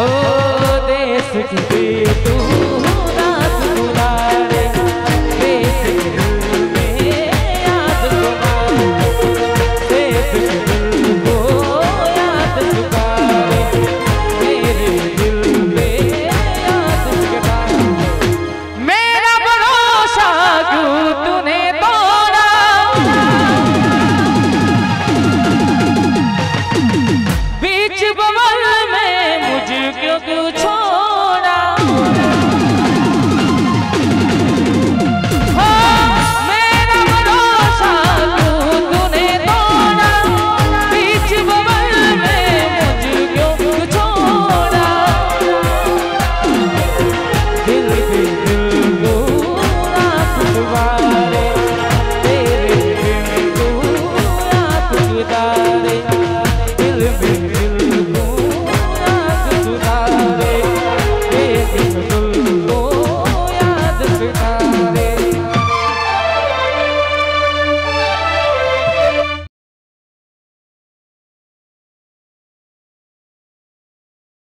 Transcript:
Oh. क्यों पूछो